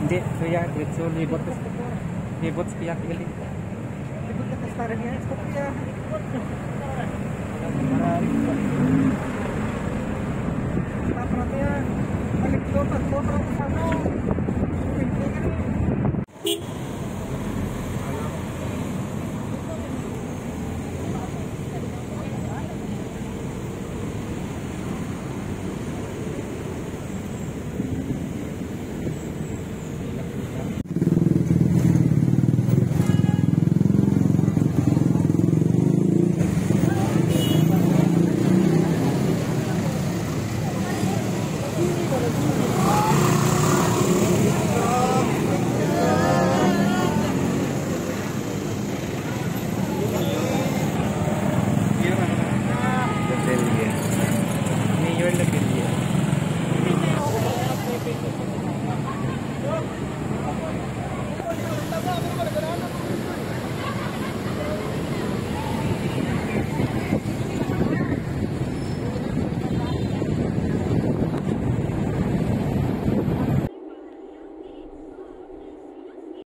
Hindi, kaya dito libot libot spiyak gali. Ikut ke testarannya, stop ya. Stop perhatian. Balik ke sana. Pintu kan. yo en la quería.